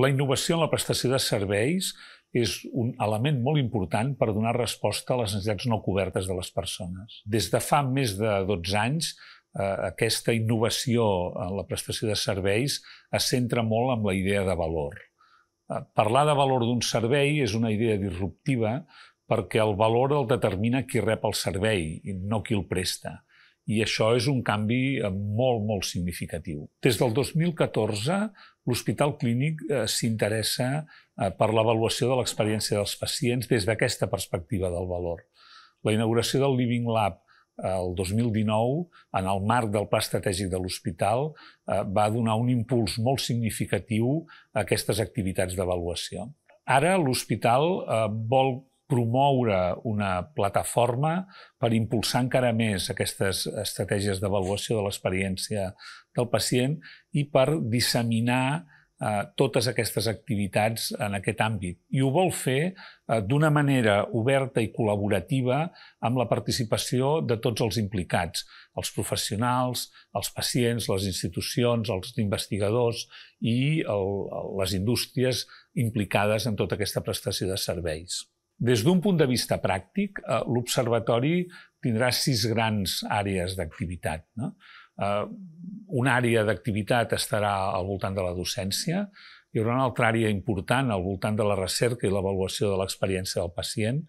La innovació en la prestació de serveis és un element molt important per donar resposta a les necessitats no cobertes de les persones. Des de fa més de 12 anys, eh, aquesta innovació en la prestació de serveis es centra molt en la idea de valor. Eh, parlar de valor d'un servei és una idea disruptiva perquè el valor el determina qui rep el servei no qui el presta i això és un canvi eh, molt, molt significatiu. Des del 2014, l'Hospital Clínic eh, s'interessa eh, per l'avaluació de l'experiència dels pacients des d'aquesta perspectiva del valor. La inauguració del Living Lab el 2019, en el marc del Pla Estratègic de l'Hospital, va donar un impuls molt significatiu a aquestes activitats d'avaluació. Ara l'hospital vol promoure una plataforma per impulsar encara més aquestes estratègies d'avaluació de l'experiència del pacient i per disseminar eh, totes aquestes activitats en aquest àmbit. I ho vol fer eh, d'una manera oberta i col·laborativa amb la participació de tots els implicats, els professionals, els pacients, les institucions, els investigadors i el, les indústries implicades en tota aquesta prestació de serveis. Des d'un punt de vista pràctic, eh, l'Observatori tindrà sis grans àrees d'activitat. No? Eh, una àrea d'activitat estarà al voltant de la docència, hi haurà una altra àrea important al voltant de la recerca i l'avaluació de l'experiència del pacient,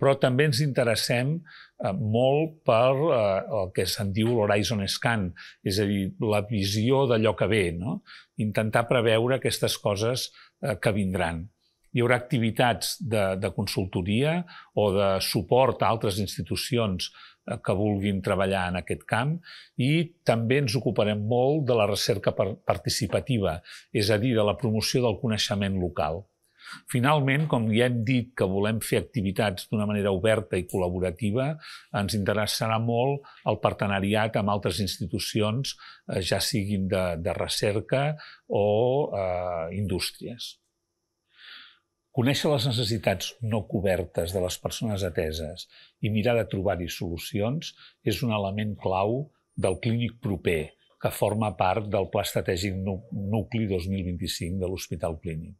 però també ens interessem eh, molt per el que se'n diu l'Horizon Scan, és a dir, la visió d'allò que ve, no? intentar preveure aquestes coses que vindran hi haurà activitats de, de consultoria o de suport a altres institucions eh, que vulguin treballar en aquest camp i també ens ocuparem molt de la recerca participativa, és a dir, de la promoció del coneixement local. Finalment, com ja hem dit que volem fer activitats d'una manera oberta i col·laborativa, ens interessarà molt el partenariat amb altres institucions, eh, ja siguin de, de recerca o eh, indústries. Conèixer les necessitats no cobertes de les persones ateses i mirar de trobar-hi solucions és un element clau del clínic proper, que forma part del Pla Estratègic Nucli 2025 de l'Hospital Clínic.